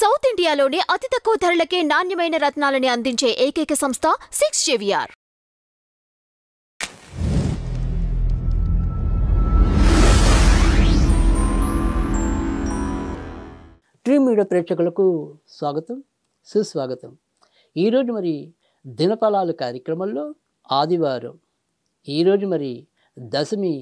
South ఇండియాలోనే అతి తక్కువ ధరలకే నాణ్యమైన రత్నాలని అందించే ఏకైక సంస్థ సిక్స్ జేవిఆర్. డ్రీమ్ మీడియా ప్రేక్షకులకు స్వాగతం సుస్వాగతం. ఈరోజు మరి దినఫలాలు కార్యక్రమంలో ఆదివారం. ఈరోజు మరి దశమి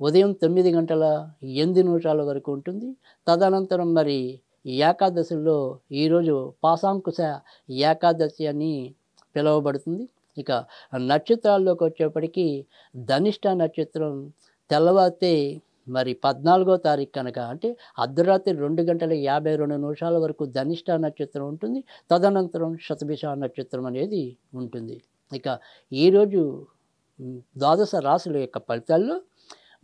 ఉదయం తొమ్మిది గంటల ఎనిమిది నిమిషాల వరకు ఉంటుంది. తదనంతరం మరి ఏకాదశిలో ఈరోజు పాశాంకుశ ఏకాదశి అని పిలువబడుతుంది. ఇక నక్షత్రాల్లోకి వచ్చేప్పటికీ ధనిష్ట నక్షత్రం తెల్లవారితే మరి పద్నాలుగో తారీఖు కనుక అంటే అర్ధరాత్రి రెండు గంటల యాభై రెండు నిమిషాల వరకు ధనిష్ట నక్షత్రం ఉంటుంది. తదనంతరం శతభిష నక్షత్రం అనేది ఉంటుంది. ఇక ఈరోజు ద్వాదశ రాశుల యొక్క ఫలితాల్లో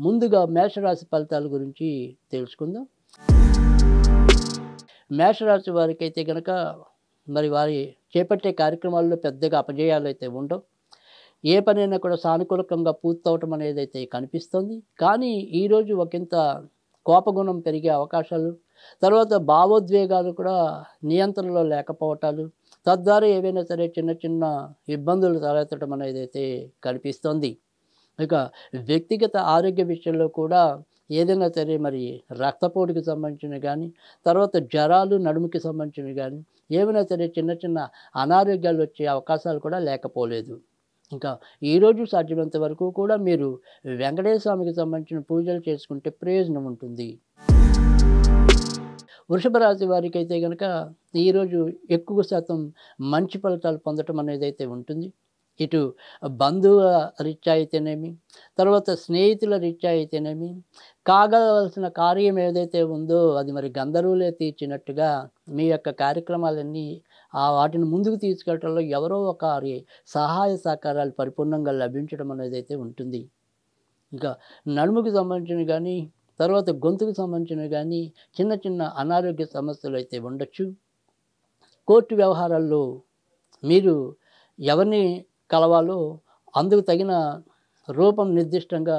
ముందుగా మేషరాశి ఫలితాల గురించి తెలుసుకుందాం. మేషరాశి వారికి అయితే కనుక మరి వారి చేపట్టే కార్యక్రమాల్లో పెద్దగా అపజయాలు అయితే ఉండవు. ఏ పనైనా కూడా సానుకూలకంగా పూర్తవటం అనేది అయితే కనిపిస్తుంది. కానీ ఈరోజు ఒకంత కోపగుణం పెరిగే అవకాశాలు తర్వాత భావోద్వేగాలు కూడా నియంత్రణలో లేకపోవటాలు తద్వారా ఏవైనా సరే చిన్న చిన్న ఇబ్బందులు తలెత్తడం అనేది అయితే కనిపిస్తుంది. ఇక వ్యక్తిగత ఆరోగ్య విషయంలో కూడా ఏదైనా సరే మరి రక్తపోటుకి సంబంధించిన కానీ తర్వాత జ్వరాలు నడుముకి సంబంధించినవి కానీ ఏమైనా సరే చిన్న చిన్న అనారోగ్యాలు వచ్చే అవకాశాలు కూడా లేకపోలేదు. ఇంకా ఈరోజు సాధ్యమైనంత వరకు కూడా మీరు వెంకటేశ్వర స్వామికి సంబంధించిన పూజలు చేసుకుంటే ప్రయోజనం ఉంటుంది. వృషభ రాశి వారికి అయితే కనుక ఈరోజు ఎక్కువ శాతం మంచి ఫలితాలు పొందటం అనేది అయితే ఉంటుంది. ఇటు బంధువుల రీత్యా అయితేనేమి తర్వాత స్నేహితుల రీత్యా అయితేనేమి కాగవలసిన కార్యం ఏదైతే ఉందో అది మరి గంధర్వులే తీర్చినట్టుగా మీ యొక్క కార్యక్రమాలన్నీ ఆ వాటిని ముందుకు తీసుకెళ్ళడంలో ఎవరో ఒకరి సహాయ సహకారాలు పరిపూర్ణంగా లభించడం అనేది అయితే ఉంటుంది. ఇంకా నడుముకి సంబంధించిన కానీ తర్వాత గొంతుకు సంబంధించిన కానీ చిన్న చిన్న అనారోగ్య సమస్యలు అయితే ఉండొచ్చు. కోర్టు వ్యవహారాల్లో మీరు ఎవరిని కలవాళ్ళు అందుకు తగిన రూపం నిర్దిష్టంగా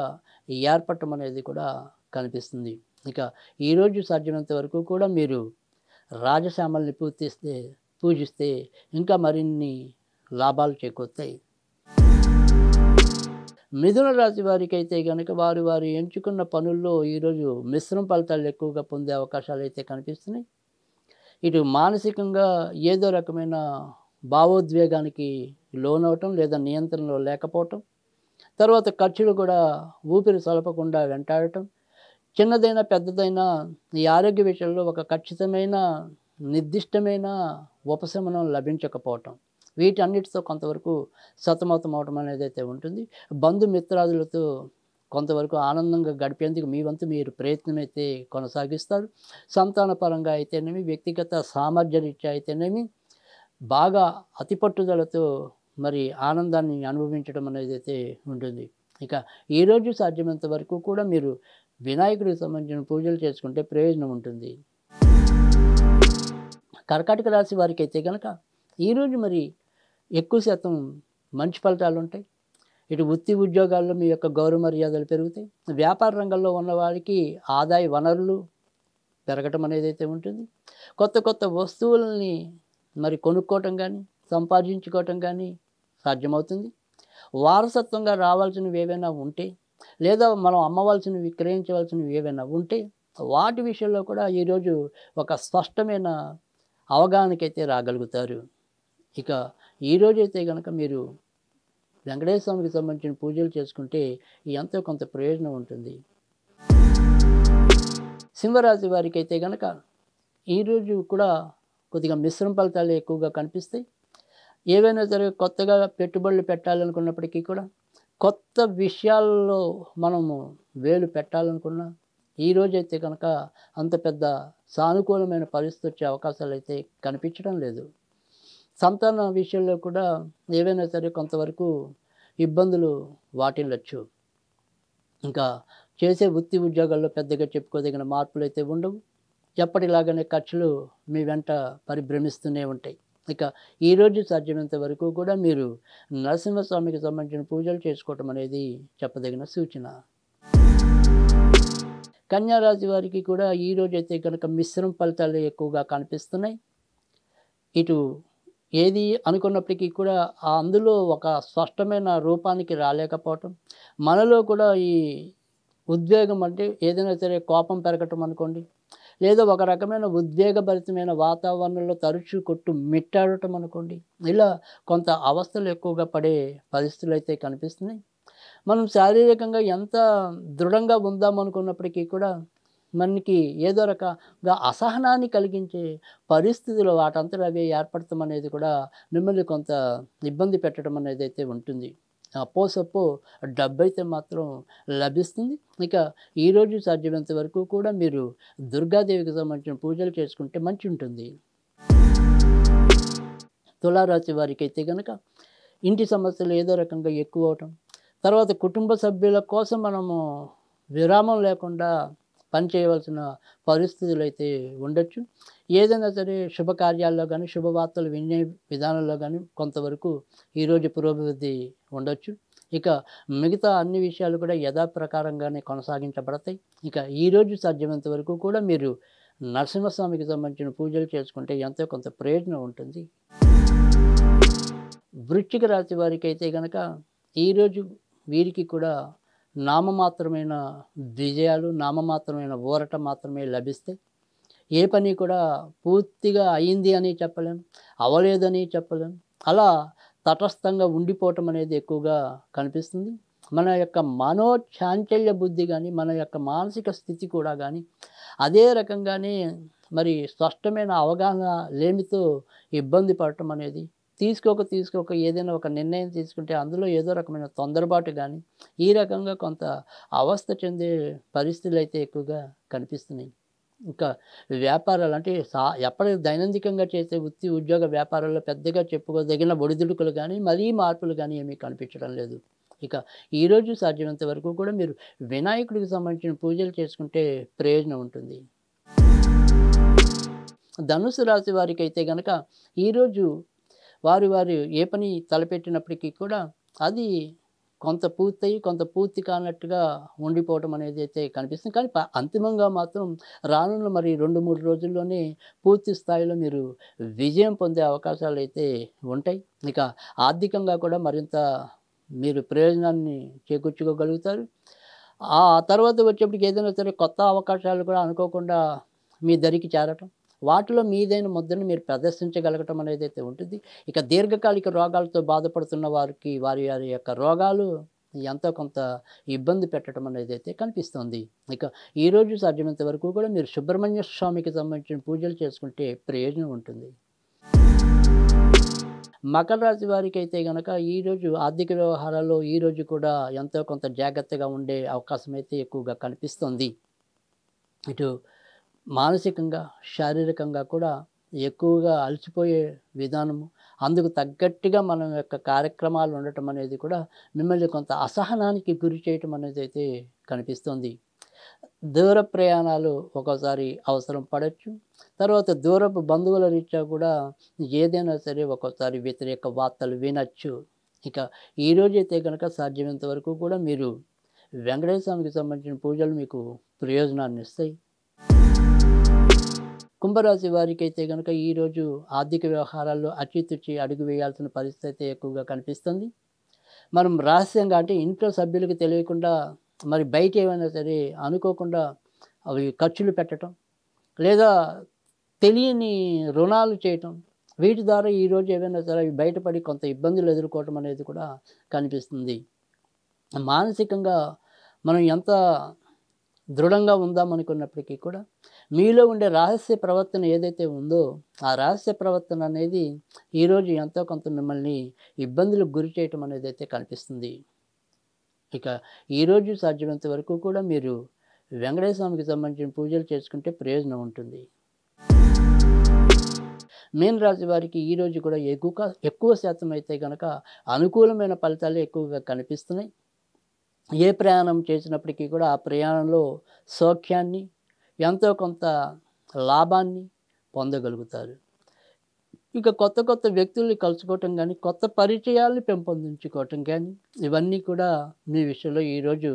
ఏర్పడటం అనేది కూడా కనిపిస్తుంది. ఇక ఈరోజు సాధ్యమైనంత వరకు కూడా మీరు రాజశ్యామల్ని పూర్తిస్తే పూజిస్తే ఇంకా మరిన్ని లాభాలు చేకూరుతాయి. మిథున రాశి వారికి అయితే కనుక వారు వారు ఎంచుకున్న పనుల్లో ఈరోజు మిశ్రమ ఫలితాలు ఎక్కువగా పొందే అవకాశాలు అయితే కనిపిస్తున్నాయి. ఇటు మానసికంగా ఏదో రకమైన భావోద్వేగానికి లోనవటం లేదా నియంత్రణలో లేకపోవటం తర్వాత ఖర్చులు కూడా ఊపిరి సలపకుండా వెంటాడటం చిన్నదైనా పెద్దదైనా ఈ ఆరోగ్య విషయంలో ఒక ఖచ్చితమైన నిర్దిష్టమైన ఉపశమనం లభించకపోవటం. వీటన్నిటితో కొంతవరకు సతమతం అవటం అనేది అయితే ఉంటుంది. బంధుమిత్రాదులతో కొంతవరకు ఆనందంగా గడిపేందుకు మీ వంతు మీరు ప్రయత్నం అయితే కొనసాగిస్తారు. సంతాన పరంగా అయితేనేమి వ్యక్తిగత సామర్థ్య రీత్యా అయితేనేమి బాగా అతిపట్టుదలతో మరి ఆనందాన్ని అనుభవించడం అనేది అయితే ఉంటుంది. ఇక ఈరోజు సాధ్యమైనంత వరకు కూడా మీరు వినాయకుడికి సంబంధించిన పూజలు చేసుకుంటే ప్రయోజనం ఉంటుంది. కర్కాటక రాశి వారికి అయితే కనుక ఈరోజు మరి ఎక్కువ శాతం మంచి ఫలితాలు ఉంటాయి. ఇటు వృత్తి ఉద్యోగాల్లో మీ యొక్క గౌరవ మర్యాదలు పెరుగుతాయి. వ్యాపార రంగంలో ఉన్న వారికి ఆదాయ వనరులు పెరగటం అనేది అయితే ఉంటుంది. కొత్త కొత్త వస్తువులని మరి కొనుక్కోవటం కానీ సంపాదించుకోవటం కానీ సాధ్యమవుతుంది. వారసత్వంగా రావాల్సినవి ఏవైనా ఉంటే లేదా మనం అమ్మవలసినవి విక్రయించవలసినవి ఏవైనా ఉంటే వాటి విషయంలో కూడా ఈరోజు ఒక స్పష్టమైన అవగాహనకైతే రాగలుగుతారు. ఇక ఈరోజు అయితే కనుక మీరు వెంకటేశ్వర స్వామికి సంబంధించిన పూజలు చేసుకుంటే ఎంతో కొంత ప్రయోజనం ఉంటుంది. సింహరాశి వారికి అయితే కనుక ఈరోజు కూడా కొద్దిగా మిశ్రమ ఫలితాలు ఎక్కువగా కనిపిస్తాయి. ఏవైనా సరే కొత్తగా పెట్టుబడులు పెట్టాలనుకున్నప్పటికీ కూడా కొత్త విషయాల్లో మనము వేలు పెట్టాలనుకున్నా ఈ రోజైతే కనుక అంత పెద్ద సానుకూలమైన పరిస్థితి వచ్చే అవకాశాలు అయితే కనిపించడం లేదు. సంతాన విషయంలో కూడా ఏవైనా సరే కొంతవరకు ఇబ్బందులు వాటిల్లచ్చు. ఇంకా చేసే వృత్తి ఉద్యోగాల్లో పెద్దగా చెప్పుకోదగిన మార్పులు అయితే ఉండవు. ఎప్పటిలాగానే ఖర్చులు మీ వెంట పరిభ్రమిస్తూనే ఉంటాయి. ఇక ఈరోజు సాధ్యమైనంత వరకు కూడా మీరు నరసింహస్వామికి సంబంధించిన పూజలు చేసుకోవటం అనేది చెప్పదగిన సూచన. కన్యారాశి వారికి కూడా ఈ అయితే కనుక మిశ్రమ ఫలితాలు ఎక్కువగా కనిపిస్తున్నాయి. ఇటు ఏది అనుకున్నప్పటికీ కూడా ఆ అందులో ఒక స్పష్టమైన రూపానికి రాలేకపోవటం. మనలో కూడా ఈ ఉద్వేగం అంటే ఏదైనా సరే కోపం పెరగటం అనుకోండి లేదా ఒక రకమైన ఉద్వేగభరితమైన వాతావరణంలో తరచూ కొట్టు మిట్టాడటం అనుకోండి. ఇలా కొంత అవస్థలు ఎక్కువగా పడే పరిస్థితులు అయితే కనిపిస్తున్నాయి. మనం శారీరకంగా ఎంత దృఢంగా ఉందామనుకున్నప్పటికీ కూడా మనకి ఏదో రకంగా అసహనాన్ని కలిగించే పరిస్థితులు వాటంతట అవే ఏర్పడటం అనేది కూడా మిమ్మల్ని కొంత ఇబ్బంది పెట్టడం అనేది అయితే ఉంటుంది. అప్పో డబ్బు అయితే మాత్రం లభిస్తుంది. ఇక ఈరోజు సాధ్యమైనంత వరకు కూడా మీరు దుర్గాదేవికి సంబంధించిన పూజలు చేసుకుంటే మంచి ఉంటుంది తులారాశి వారికి అయితే కనుక ఇంటి సమస్యలు ఏదో రకంగా ఎక్కువ అవటం తర్వాత కుటుంబ సభ్యుల కోసం మనము విరామం లేకుండా పనిచేయవలసిన పరిస్థితులు అయితే ఉండొచ్చు. ఏదైనా సరే శుభకార్యాల్లో కానీ శుభవార్తలు వినే విధానంలో కానీ కొంతవరకు ఈరోజు పురోభివృద్ధి ఉండొచ్చు. ఇక మిగతా అన్ని విషయాలు కూడా యథాప్రకారంగానే కొనసాగించబడతాయి. ఇక ఈరోజు సాధ్యమైనంత వరకు కూడా మీరు నరసింహస్వామికి సంబంధించిన పూజలు చేసుకుంటే ఎంతో కొంత ప్రయోజనం ఉంటుంది. వృశ్చిక రాశి వారికి అయితే కనుక ఈరోజు వీరికి కూడా నామమాత్రమైన విజయాలు నామమాత్రమైన ఊరట మాత్రమే లభిస్తాయి ఏ పని కూడా పూర్తిగా అయింది అని చెప్పలేం అవలేదని చెప్పలేం. అలా తటస్థంగా ఉండిపోవటం అనేది ఎక్కువగా కనిపిస్తుంది. మన యొక్క మనోచాంచల్య బుద్ధి కానీ మన యొక్క మానసిక స్థితి కూడా కానీ అదే రకంగానే మరి స్పష్టమైన అవగాహన లేమితో ఇబ్బంది పడటం అనేది తీసుకోక తీసుకోక ఏదైనా ఒక నిర్ణయం తీసుకుంటే అందులో ఏదో రకమైన తొందరపాటు కానీ ఈ రకంగా కొంత అవస్థ చెందే పరిస్థితులు అయితే ఎక్కువగా కనిపిస్తున్నాయి. ఇంకా వ్యాపారాలు అంటే సా ఎప్పటి దైనందికంగా చేసే వృత్తి ఉద్యోగ వ్యాపారాల్లో పెద్దగా చెప్పుకోదగిన ఒడిదుడుకులు కానీ మరీ మార్పులు కానీ ఏమీ కనిపించడం లేదు. ఇక ఈరోజు సాధ్యమైనంత వరకు కూడా మీరు వినాయకుడికి సంబంధించిన పూజలు చేసుకుంటే ప్రయోజనం ఉంటుంది. ధనుసు రాశి వారికి అయితే కనుక ఈరోజు వారి వారు ఏ పని తలపెట్టినప్పటికీ కూడా అది కొంత పూర్తయి కొంత పూర్తి కానట్టుగా ఉండిపోవటం అనేది అయితే కనిపిస్తుంది. కానీ అంతిమంగా మాత్రం రానున్న మరి రెండు మూడు రోజుల్లోనే పూర్తి స్థాయిలో మీరు విజయం పొందే అవకాశాలు అయితే ఉంటాయి. ఇక ఆర్థికంగా కూడా మరింత మీరు ప్రయోజనాన్ని చేకూర్చుకోగలుగుతారు. ఆ తర్వాత వచ్చేప్పటికి ఏదైనా సరే కొత్త అవకాశాలు కూడా అనుకోకుండా మీ దరికి చేరటం వాటిలో మీదైన ముద్రను మీరు ప్రదర్శించగలగటం అనేది అయితే ఉంటుంది. ఇక దీర్ఘకాలిక రోగాలతో బాధపడుతున్న వారికి వారి వారి యొక్క రోగాలు ఎంతో కొంత ఇబ్బంది పెట్టడం అనేది అయితే కనిపిస్తుంది. ఇక ఈరోజు సాధ్యమైనంత వరకు కూడా మీరు సుబ్రహ్మణ్య స్వామికి సంబంధించిన పూజలు చేసుకుంటే ప్రయోజనం ఉంటుంది. మకర రాశి వారికి అయితే కనుక ఈరోజు ఆర్థిక వ్యవహారాల్లో ఈరోజు కూడా ఎంతో కొంత జాగ్రత్తగా ఉండే అవకాశం అయితే ఎక్కువగా కనిపిస్తుంది. ఇటు మానసికంగా శారీరకంగా కూడా ఎక్కువగా అలసిపోయే విధానము. అందుకు తగ్గట్టుగా మన యొక్క కార్యక్రమాలు ఉండటం అనేది కూడా మిమ్మల్ని కొంత అసహనానికి గురి చేయటం అనేది అయితే కనిపిస్తుంది. దూర ప్రయాణాలు ఒక్కోసారి అవసరం పడవచ్చు తర్వాత దూరపు బంధువుల రీత్యా కూడా ఏదైనా సరే ఒక్కోసారి వ్యతిరేక వార్తలు వినొచ్చు. ఇక ఈరోజు అయితే కనుక సాధ్యమైనంత వరకు కూడా మీరు వెంకటేశ్వర స్వామికి సంబంధించిన పూజలు మీకు ప్రయోజనాన్ని ఇస్తాయి. కుంభరాశి వారికి అయితే కనుక ఈరోజు ఆర్థిక వ్యవహారాల్లో అచితుచి అడుగు వేయాల్సిన పరిస్థితి అయితే ఎక్కువగా కనిపిస్తుంది. మనం రహస్యంగా అంటే ఇంట్లో సభ్యులకు తెలియకుండా మరి బయట ఏమైనా సరే అనుకోకుండా అవి ఖర్చులు పెట్టడం లేదా తెలియని రుణాలు చేయటం వీటి ద్వారా ఈరోజు ఏమైనా సరే అవి బయటపడి కొంత ఇబ్బందులు ఎదుర్కోవటం అనేది కూడా కనిపిస్తుంది. మానసికంగా మనం ఎంత దృఢంగా ఉందామనుకున్నప్పటికీ కూడా మీలో ఉండే రహస్య ప్రవర్తన ఏదైతే ఉందో ఆ రహస్య ప్రవర్తన అనేది ఈరోజు ఎంతో కొంత మిమ్మల్ని ఇబ్బందులకు గురి చేయటం అనేది అయితే కనిపిస్తుంది. ఇక ఈరోజు సాధ్యమైనంత వరకు కూడా మీరు వెంకటేశ్వర సంబంధించిన పూజలు చేసుకుంటే ప్రయోజనం ఉంటుంది. మీన రాశి వారికి ఈరోజు కూడా ఎక్కువ ఎక్కువ శాతం అయితే కనుక అనుకూలమైన ఫలితాలు ఎక్కువగా కనిపిస్తున్నాయి. ఏ ప్రయాణం చేసినప్పటికీ కూడా ఆ ప్రయాణంలో సౌఖ్యాన్ని ఎంతో కొంత లాభాన్ని పొందగలుగుతారు. ఇక కొత్త కొత్త వ్యక్తుల్ని కలుసుకోవటం కానీ కొత్త పరిచయాల్ని పెంపొందించుకోవటం కానీ ఇవన్నీ కూడా మీ విషయంలో ఈరోజు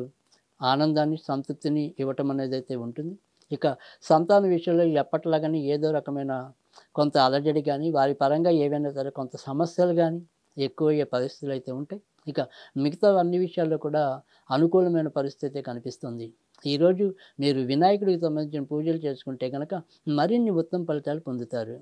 ఆనందాన్ని సంతృప్తిని ఇవ్వటం అనేది అయితే ఉంటుంది. ఇక సంతాన విషయంలో ఎప్పటిలాగానే ఏదో రకమైన కొంత అలజడి కానీ వారి పరంగా ఏవైనా సరే కొంత సమస్యలు కానీ ఎక్కువయ్యే పరిస్థితులు అయితే ఉంటాయి. ఇక మిగతా అన్ని విషయాల్లో కూడా అనుకూలమైన పరిస్థితి కనిపిస్తుంది. ఈరోజు మీరు వినాయకుడికి సంబంధించిన పూజలు చేసుకుంటే కనుక మరిన్ని ఉత్తమ ఫలితాలు పొందుతారు.